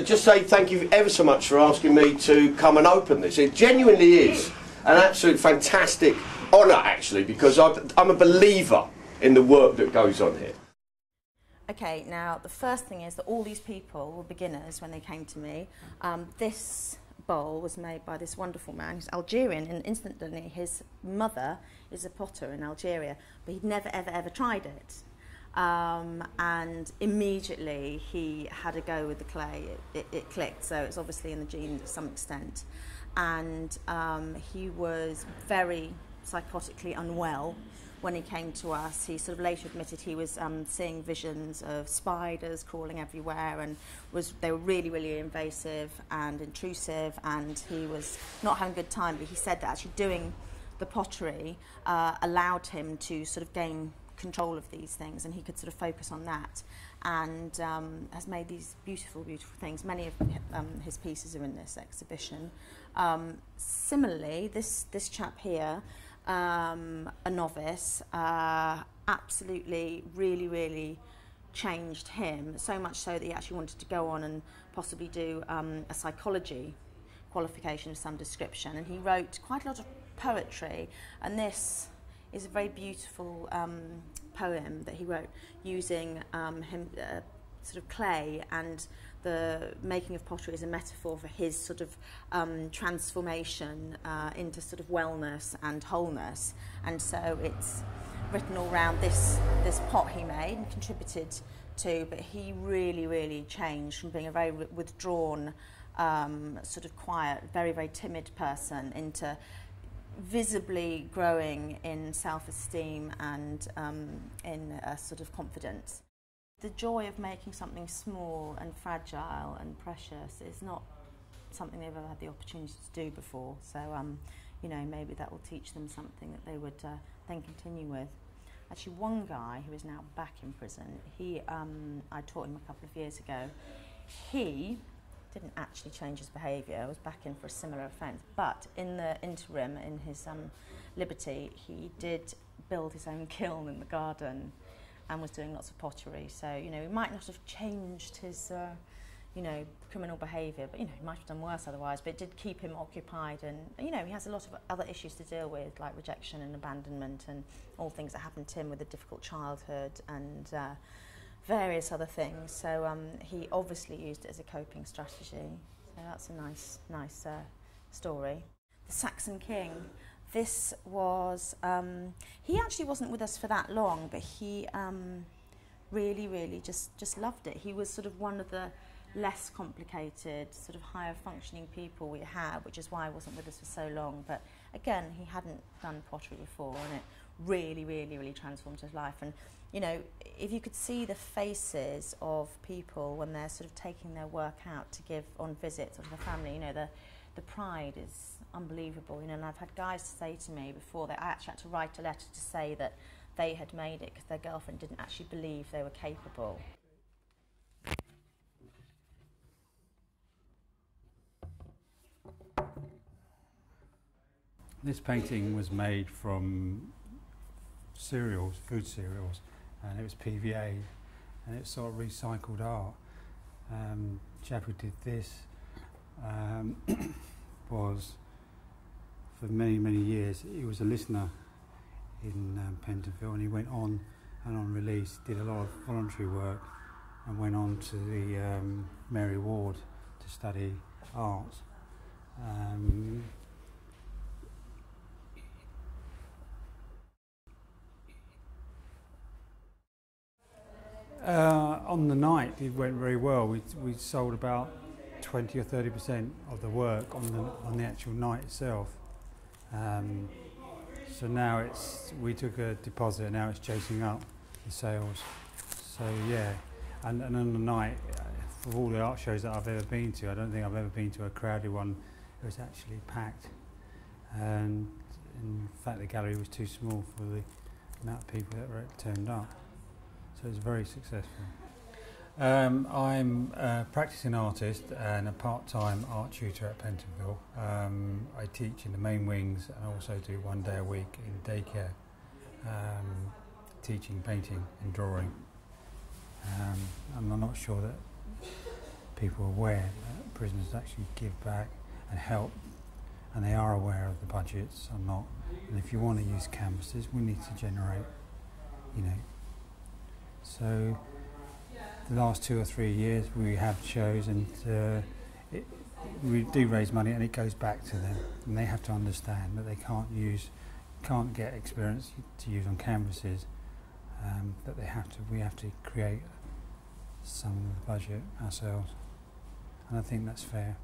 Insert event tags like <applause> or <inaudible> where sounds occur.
Just say thank you ever so much for asking me to come and open this. It genuinely is an absolute fantastic honour, actually, because I'm a believer in the work that goes on here. Okay, now the first thing is that all these people were beginners when they came to me. Um, this bowl was made by this wonderful man who's Algerian, and instantly his mother is a potter in Algeria, but he'd never ever ever tried it. Um, and immediately he had a go with the clay. It, it, it clicked, so it's obviously in the gene to some extent. And um, he was very psychotically unwell when he came to us. He sort of later admitted he was um, seeing visions of spiders crawling everywhere, and was they were really, really invasive and intrusive. And he was not having a good time. But he said that actually doing the pottery uh, allowed him to sort of gain control of these things and he could sort of focus on that and um, has made these beautiful, beautiful things. Many of um, his pieces are in this exhibition. Um, similarly, this, this chap here, um, a novice, uh, absolutely, really, really changed him, so much so that he actually wanted to go on and possibly do um, a psychology qualification of some description. And he wrote quite a lot of poetry, and this is a very beautiful um, poem that he wrote using um, him, uh, sort of clay and the making of pottery is a metaphor for his sort of um, transformation uh, into sort of wellness and wholeness. And so it's written all around this, this pot he made and contributed to, but he really, really changed from being a very withdrawn, um, sort of quiet, very, very timid person into visibly growing in self-esteem and um, in a sort of confidence. The joy of making something small and fragile and precious is not something they've ever had the opportunity to do before. So, um, you know, maybe that will teach them something that they would uh, then continue with. Actually, one guy who is now back in prison, he, um, I taught him a couple of years ago. He didn't actually change his behaviour. I was back in for a similar offence. But in the interim, in his um, liberty, he did build his own <laughs> kiln in the garden and was doing lots of pottery. So, you know, he might not have changed his, uh, you know, criminal behaviour, but, you know, he might have done worse otherwise. But it did keep him occupied. And, you know, he has a lot of other issues to deal with, like rejection and abandonment and all things that happened to him with a difficult childhood and... Uh, various other things. So um, he obviously used it as a coping strategy. So that's a nice, nice uh, story. The Saxon King. This was, um, he actually wasn't with us for that long, but he um, really, really just, just loved it. He was sort of one of the less complicated, sort of higher functioning people we had, which is why he wasn't with us for so long. But again, he hadn't done pottery before, and it really, really, really transformed his life. And you know, if you could see the faces of people when they're sort of taking their work out to give on visits or to the family, you know, the, the pride is unbelievable. You know, and I've had guys say to me before that I actually had to write a letter to say that they had made it because their girlfriend didn't actually believe they were capable. This painting was made from cereals, food cereals, and it was PVA, and it's sort of recycled art. Um, chap who did this um, <coughs> was, for many, many years, he was a listener in um, Pentonville, and he went on and on release, did a lot of voluntary work, and went on to the um, Mary Ward to study art. Um, Uh, on the night, it went very well. We, we sold about 20 or 30 percent of the work on the on the actual night itself. Um, so now it's we took a deposit. And now it's chasing up the sales. So yeah, and, and on the night, of all the art shows that I've ever been to, I don't think I've ever been to a crowded one. It was actually packed, and in fact the gallery was too small for the amount of people that turned up. So it's very successful. Um, I'm a practicing artist and a part-time art tutor at Pentonville. Um, I teach in the main wings and also do one day a week in daycare, um, teaching painting and drawing. Um, and I'm not sure that people are aware that prisoners actually give back and help, and they are aware of the budgets or not. And if you want to use canvases, we need to generate, you know. So the last two or three years we have shows and uh, it, we do raise money and it goes back to them. And they have to understand that they can't use can't get experience to use on canvases. Um, that they have to we have to create some of the budget ourselves. And I think that's fair.